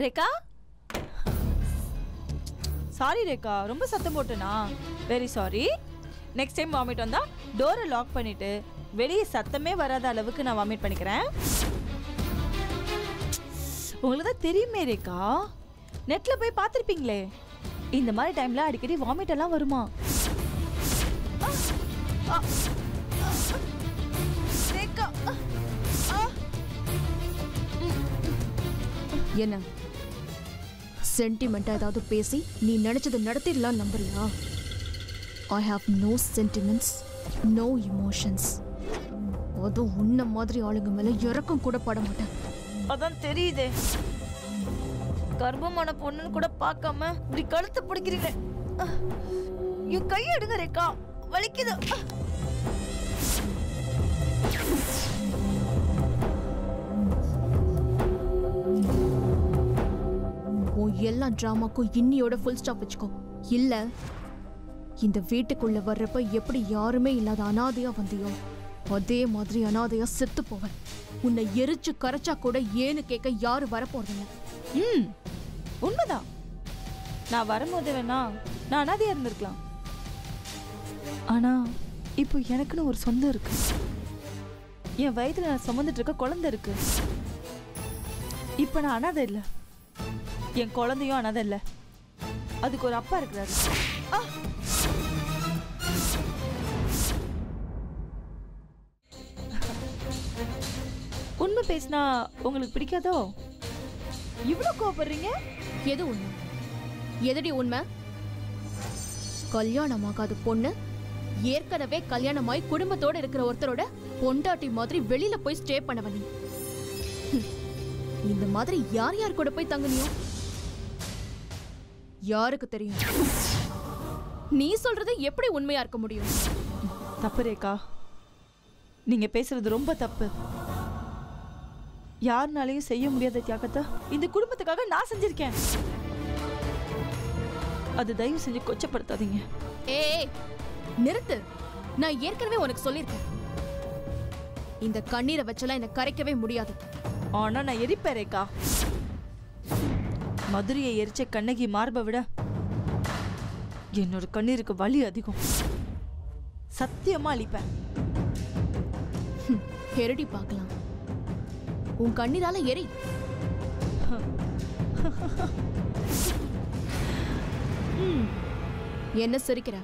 Rekha? Sorry Rekha. ரொம்ப சத்தம் போட்டேனா. Very sorry next time vomit வந்தா டோரை லாக் பண்ணிட்டு வெளியே சத்தமே வராத அளவுக்கு நான் வாமிட் பண்ணிக்கிறேன். உங்களுக்கு தான் தெரியுமே ரேகா. நெட்ல போய் பார்த்துருப்பீங்களே. இந்த மாதிரி டைம்ல அடிக்கடி வாமிட் எல்லாம் வருமா. என்ன? சென்டிமெண்ட்டாக ஏதாவது பேசி நீ நினைச்சதை நடத்திடலாம் நம்புறியா? I have no sentiments no emotions அதுவும் உன்ன மாதிரி ஆளுங்க மேல இறக்கம் கூட பட மாட்டேன். அதான் தெரியுதே. கர்ப்பமான பொண்ணுன்னு கூட பார்க்காம இப்படி கழுத்து பிடிக்கிறீங்க. என் கையை எடுங்க ரேக்கா வலிக்குது. எல்லா ட்ராமாக்கும் இன்னியோட ஃபுல் ஸ்டாப் வச்சுக்கோ. இல்ல இந்த வீட்டுக்குள்ள வர்றப்ப எப்படி யாருமே இல்லாத அனாதையா வந்தியோ அதே மாதிரி அனாதையா செத்து போவேன். உன்னை எரிச்சு கரைச்சா கூட ஏன்னு கேட்க யாரும் வரப்போறதில்ல. ம் உண்மைதான். நான் வரும்போது வேணா நான் அனாதையா இருந்திருக்கலாம். ஆனா இப்போ எனக்குன்னு ஒரு சொந்தம் இருக்கு. என் வயதுல நான் சுமந்துட்டு இருக்க குழந்தை இருக்கு. இப்போ நான் அனாதை இல்லை. என் குழந்தையும் ஆனது இல்லை அதுக்கு ஒரு அப்பா இருக்கிறாரு. ஆ! உண்மை பேசினா உங்களுக்கு பிடிக்காதோ? இவ்வளோ கோவப்படுறீங்க? எது உண்மை? எதடி உண்மை? கல்யாணமாகாத பொண்ணு ஏற்கனவே கல்யாணமாய் குடும்பத்தோட இருக்கிற ஒருத்தரோட பொண்டாட்டி மாதிரி வெளியில போய் ஸ்டே பண்ணவனி இந்த மாதிரி யார் யார் கூட போய் தங்குனியோ? யாருக்கு தெரியும்? நீ சொல்றது எப்படி உண்மையா இருக்க முடியும்? தப்பு ரேகா. நீங்க பேசுறது ரொம்ப தப்பு. யாருனாலையும் செய்ய முடியாத தியாகத்தை இந்த குடும்பத்துக்காக நான் செஞ்சிருக்கேன். அது தயவு செஞ்சு கொச்சப்படுத்தாதீங்க. ஏய் நிறுத்து. நான் ஏற்கனவே உனக்கு சொல்லியிருக்கேன். இந்த கண்ணீரை வச்செல்லாம் என்னை கரைக்கவே முடியாது. ஆனா நான் எரிப்பேன் ரேகா. மதுரையை எரிச்ச கண்ணகி மார்பை விட என்னோட கண்ணீருக்கு வலி அதிகம். சத்தியமா அழிப்பேன். எரடி பார்க்கலாம். உன் கண்ணீரால எரி. என்ன சிரிக்கிற?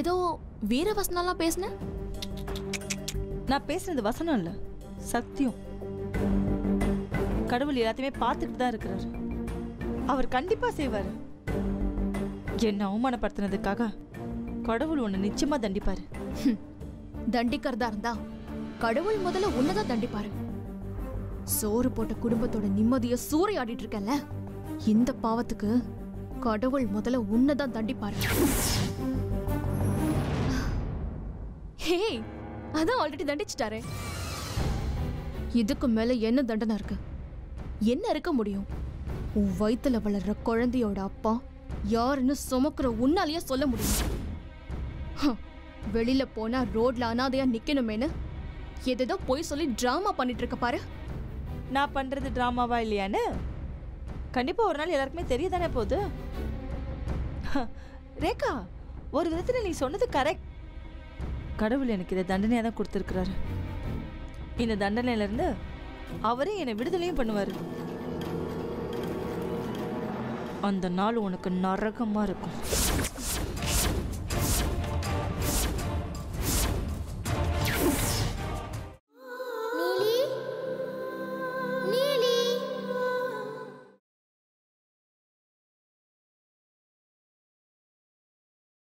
ஏதோ வீர வசனம்லாம் பேசுன? நான் பேசுனது வசனம் இல்ல சத்தியம். கடவுள் எல்லாத்தையுமே பார்த்துட்டு தான் இருக்கிறார். அவர் கண்டிப்பா செய்வார். என்ன அவமானப்படுத்தினதுக்காக கடவுள் உன்னை நிச்சயமா தண்டிப்பாரு. தண்டிக்கிறதா இருந்தா கடவுள் முதல்ல உன்னதான் தண்டிப்பாரு. சோறு போட்ட குடும்பத்தோட நிம்மதிய சூறையாடிட்டு இருக்கல இந்த பாவத்துக்கு கடவுள் முதல்ல உன்னதான் தண்டிப்பாரு. ஹே அதான் ஆல்ரெடி தண்டிச்சிட்டாரே. இதுக்கு மேல என்ன தண்டனை இருக்கு? என்ன இருக்க முடியும்? உன் வயிற்றுல வளர்ற குழந்தையோட அப்பா யாருன்னு சுமக்கிற உன்னாலேயே சொல்ல முடியும். வெளியில போனா ரோட்ல அனாதையா நிக்கணுமேனு? எதோ போய் சொல்லி டிராமா பண்ணிட்டு இருக்க பாரு. நான் பண்றது டிராமாவா இல்லையான்னு? கண்டிப்பா ஒரு நாள் எல்லாருக்குமே தெரிய தானே போகுது ரேகா ஒரு விதத்துல நீ சொன்னது கரெக்ட் கடவுள் எனக்கு இதை தண்டனையா தான் கொடுத்துருக்கிறாரு. இந்த தண்டனையில இருந்து அவரே என்னை விடுதலையும் பண்ணுவாரு. அந்த நாள் உனக்கு நரகமா இருக்கும்.